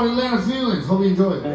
Song's called Atlanta Feelings. Hope you enjoy it.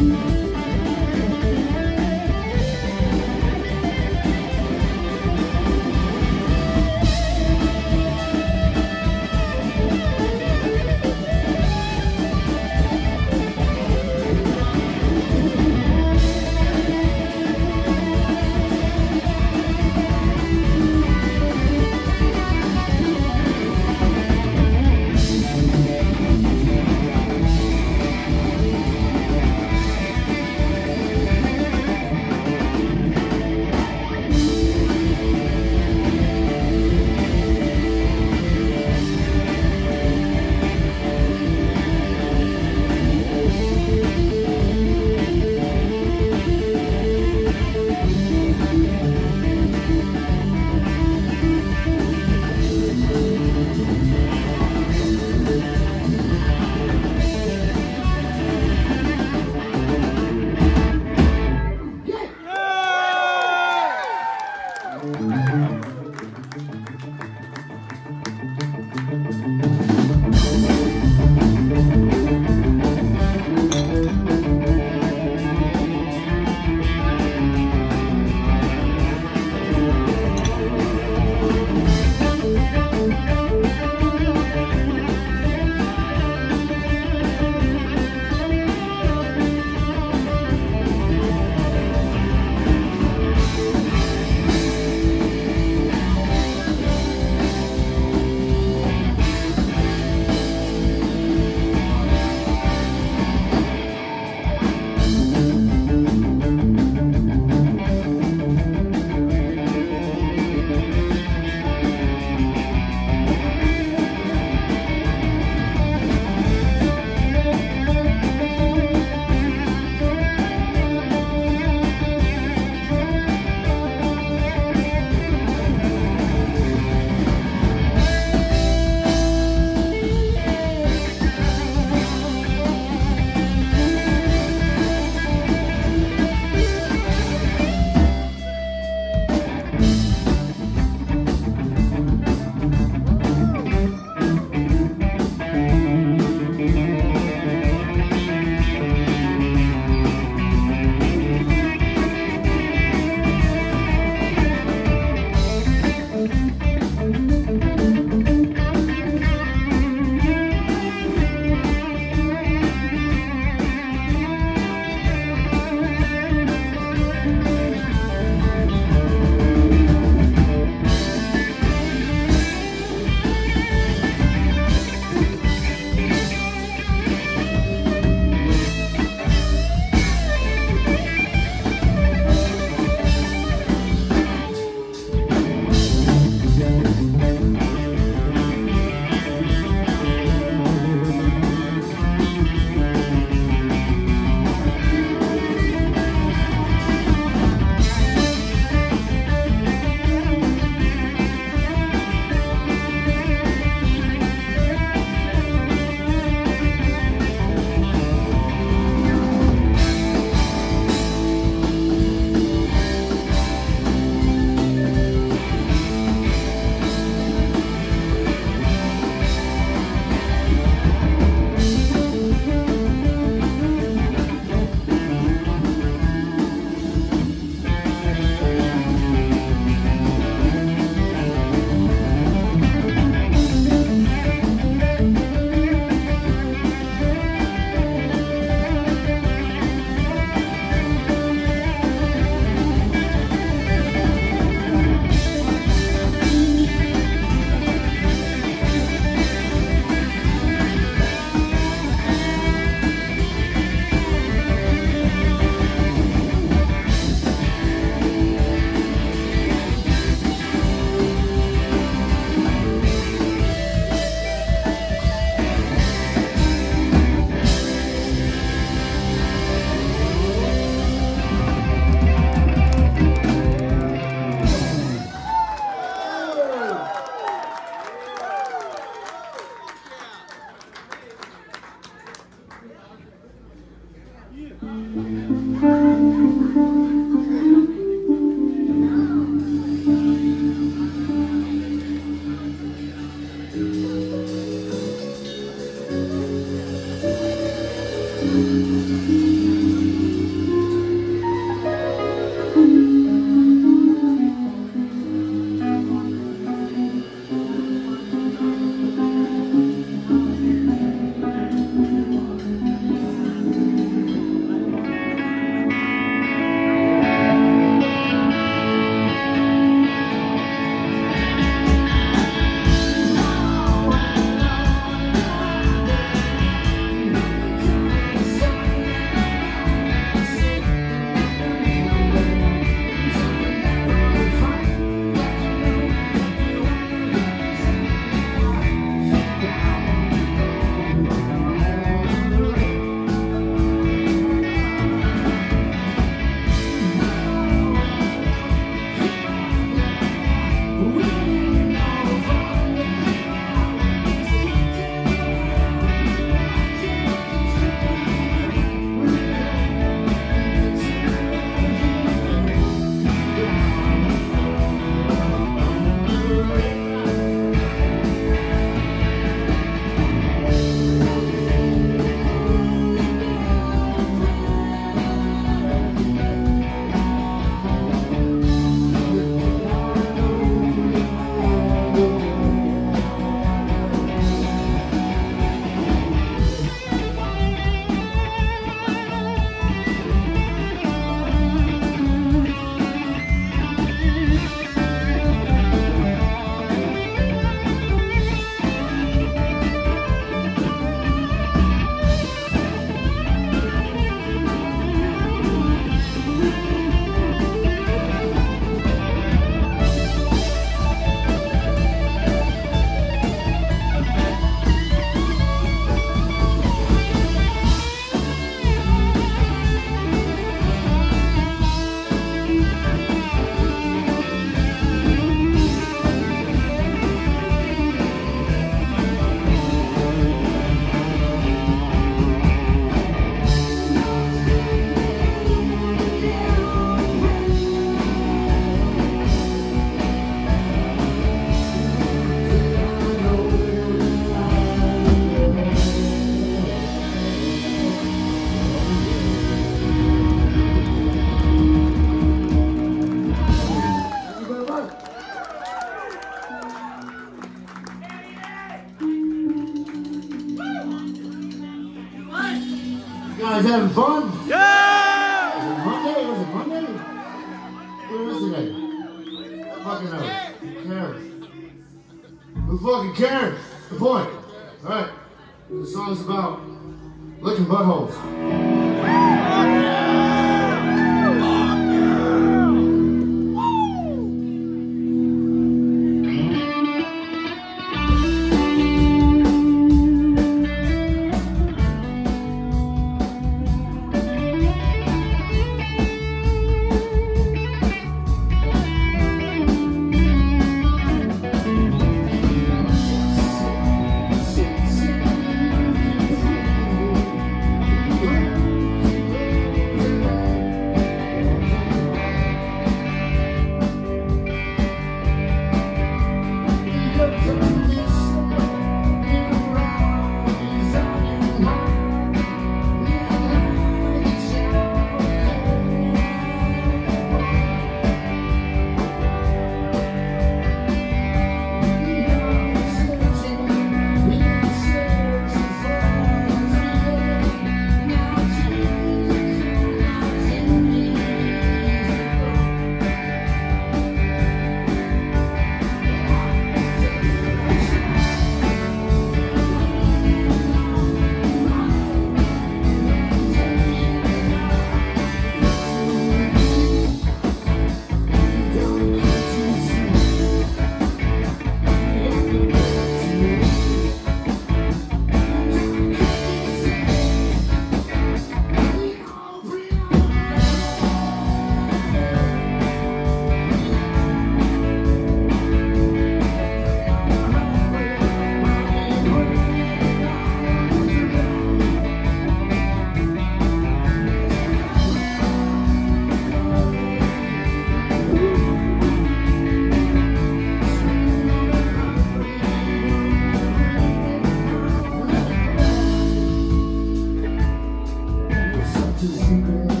to the secret.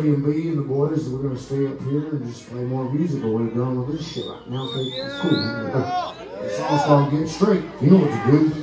Song, and then Dirty and B and the boys, we're gonna stay up here and just play more music. But we're done with this shit right now. Okay, it's cool. The song's called Get Straight. You know what to do.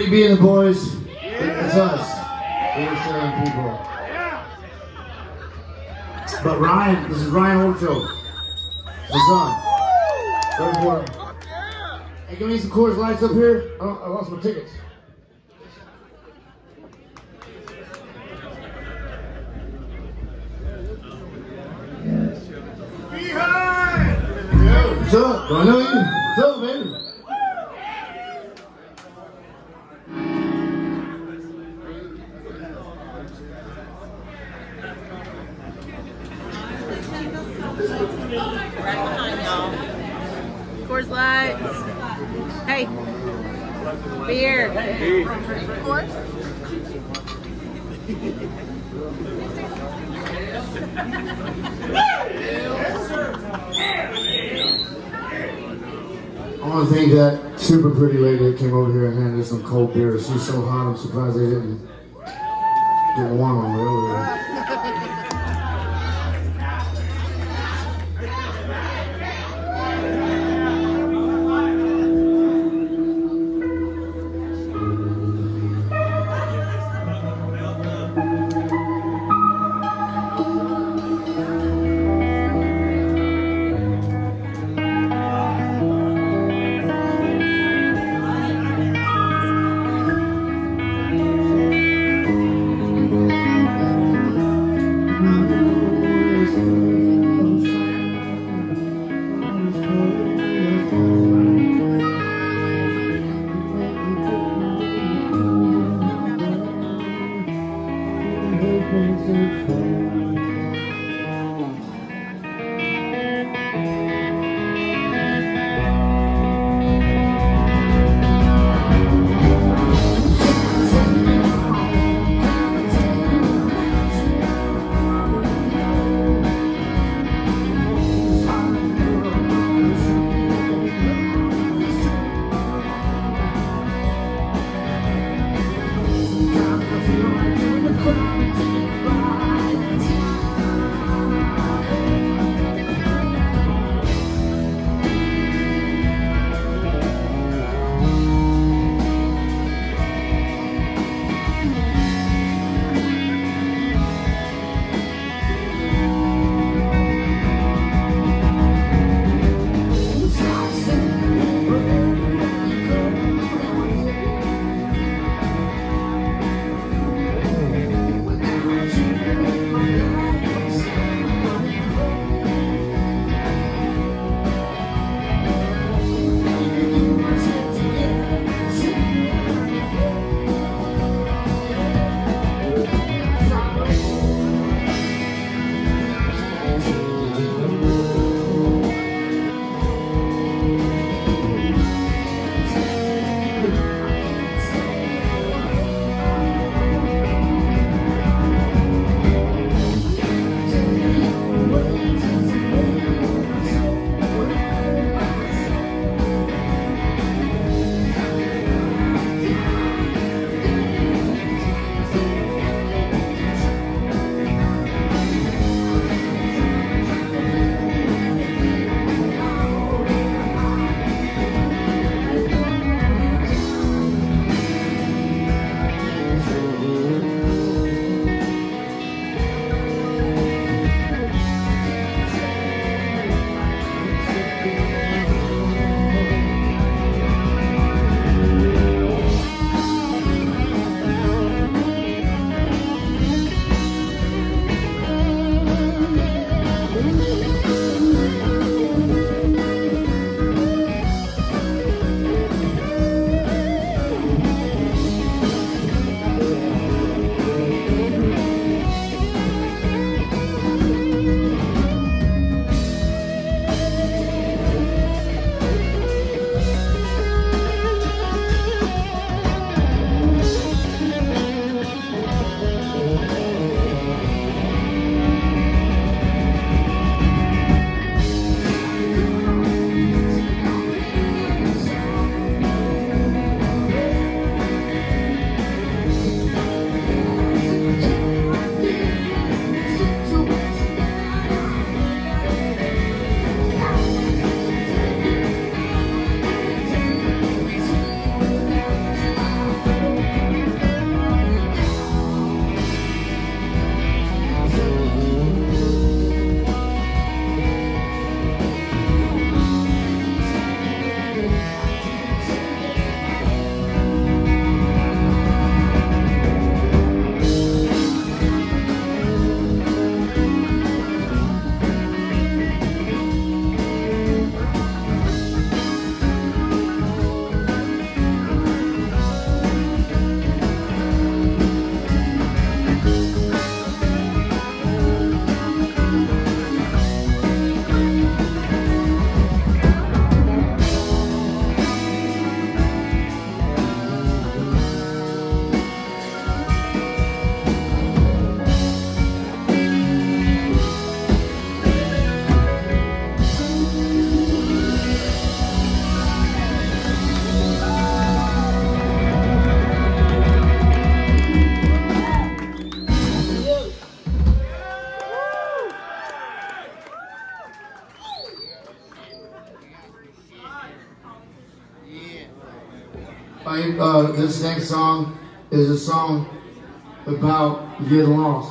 Dirty B and the boys. Yeah. It's us. We're sharing people. But Ryan, this is Ryan Oldfield. My son. Very important. Hey, give me some Coors Lights up here. Oh, I lost my tickets. What's up? Do I know you? She's so hot, I'm surprised they didn't this next song is a song about getting lost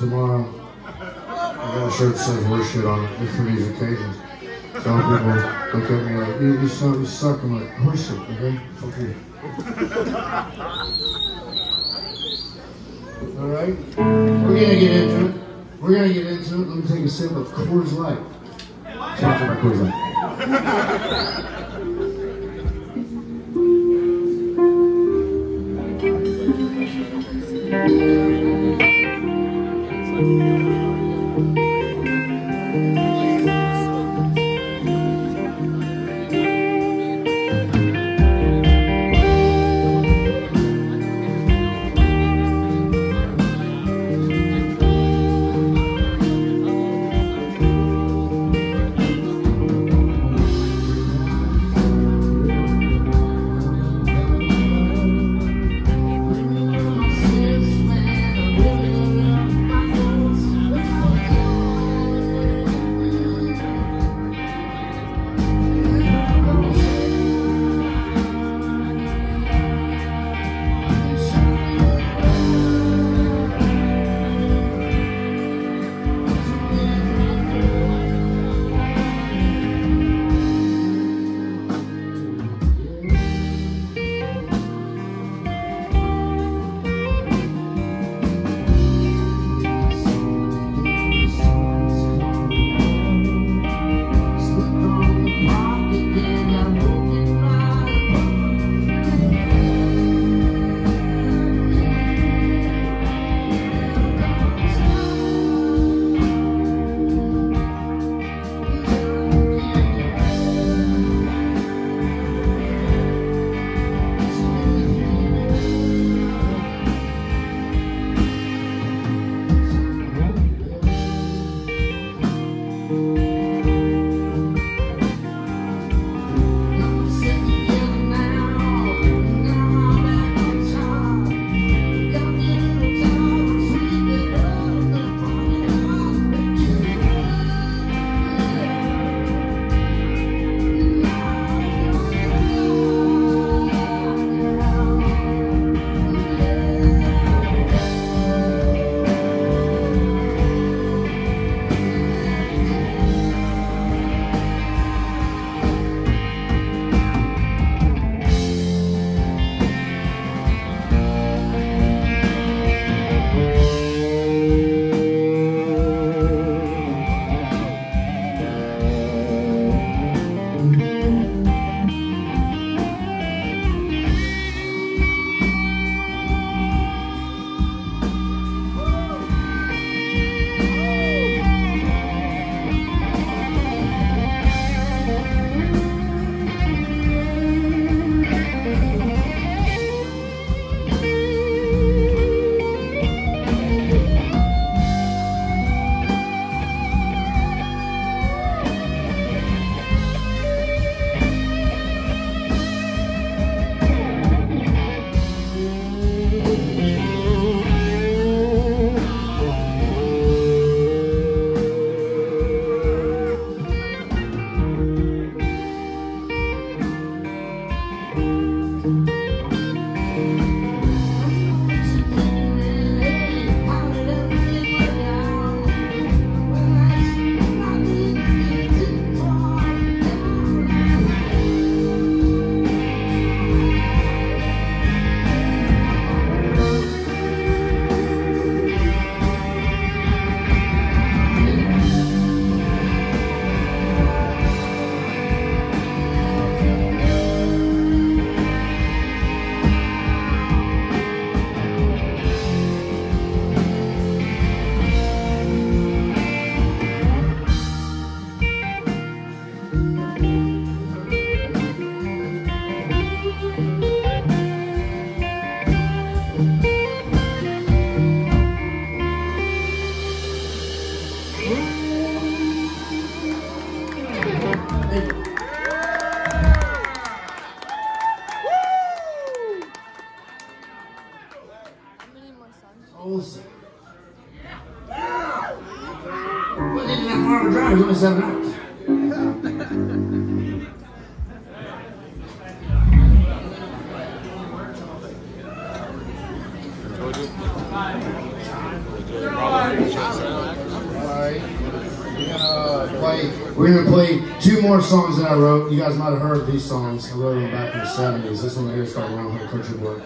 tomorrow. I got a shirt that says horse shit on it for these occasions. Some people look at me like, you, you, you suck. I'm like, horse shit, okay? Fuck you. Alright? We're gonna get into it. We're gonna get into it. Let me take a sip of Coors Light. Sponsored by Coors Light. you guys might have heard these songs. I wrote them back in the 70s. This one here is called Round Country Boy.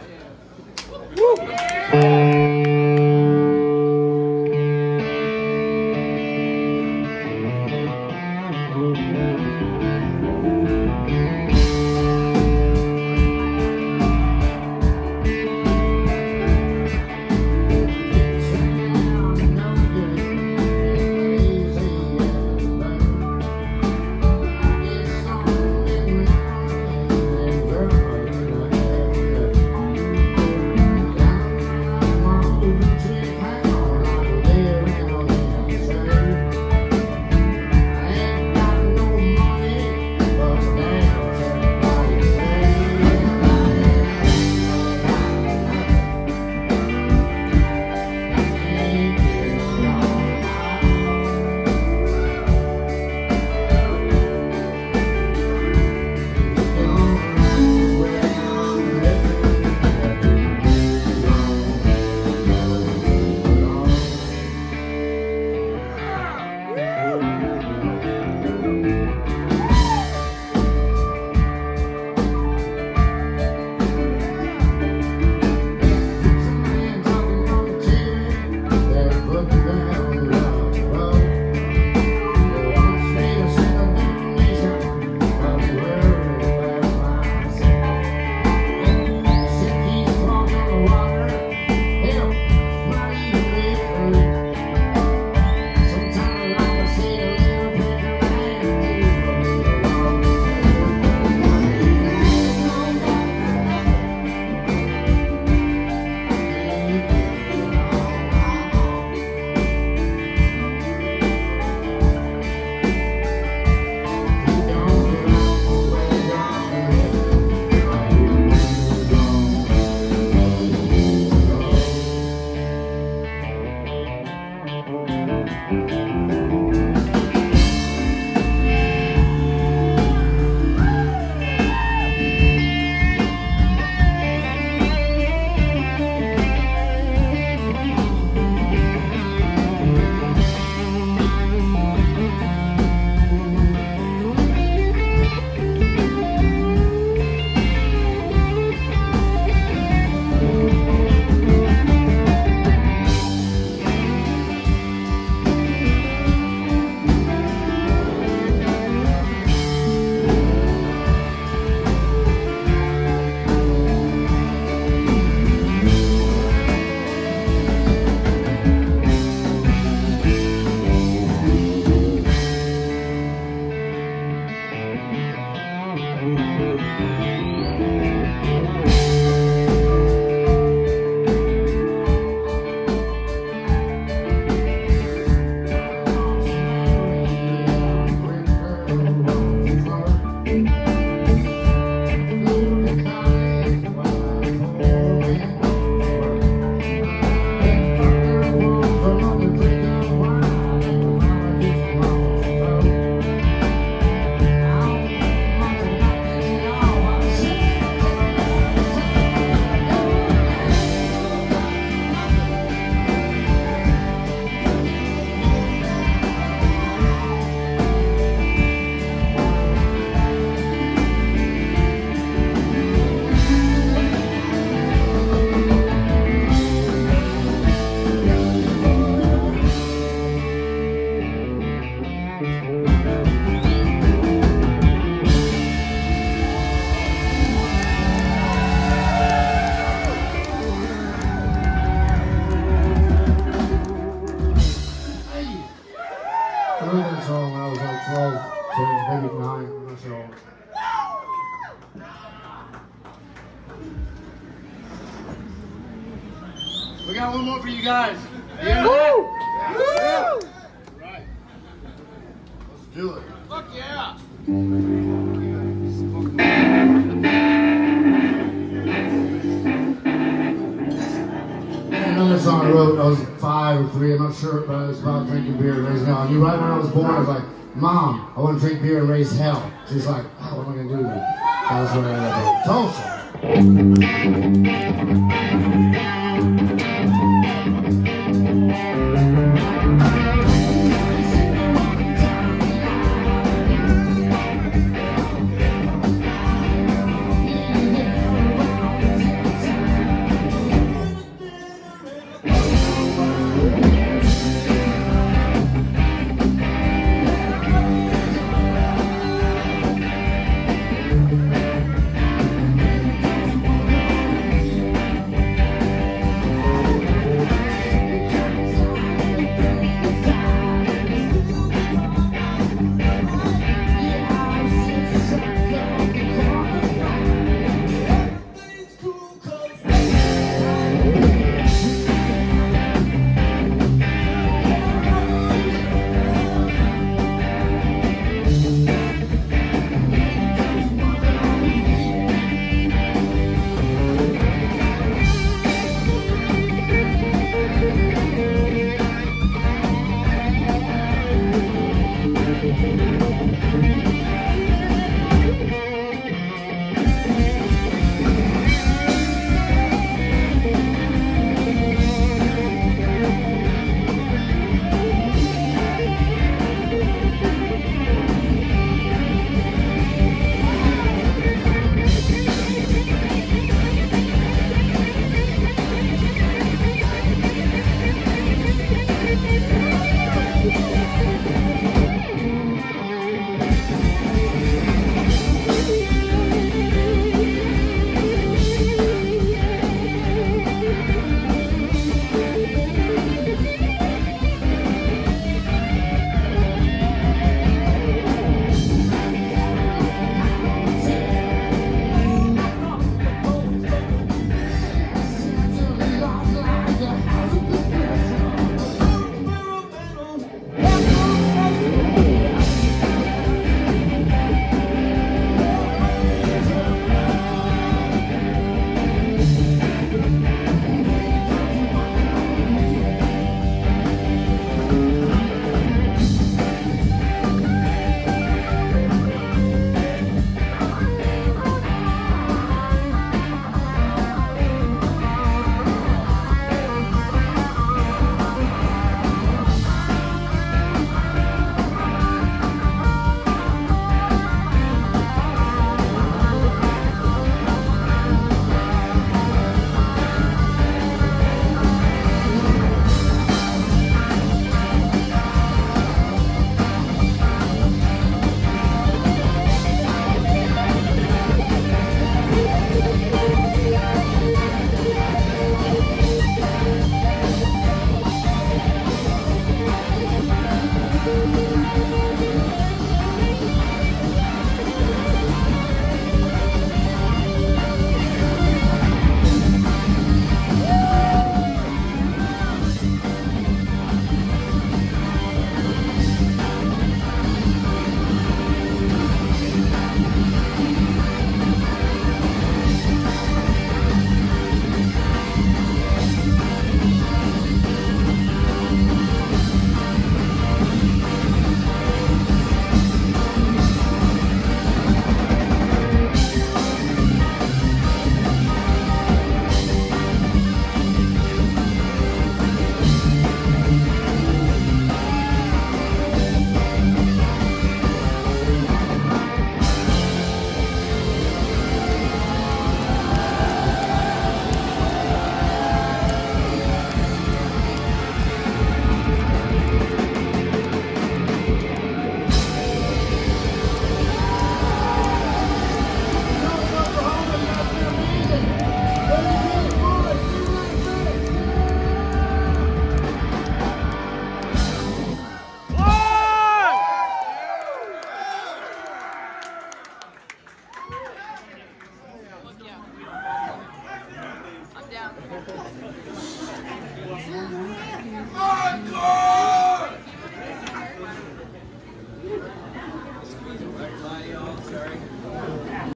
do it. Fuck yeah! Another song I wrote, I was five or three, I'm not sure, but it was about drinking beer and raising hell. And you right when I was born, I was like, Mom, I want to drink beer and raise hell. She's like, oh, what am I going to do? That was I ended up Tulsa.